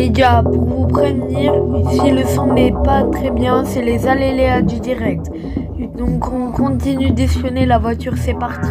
Les gars, pour vous prévenir, si le son n'est pas très bien, c'est les aléas du direct. Donc on continue d'espionner la voiture, c'est parti.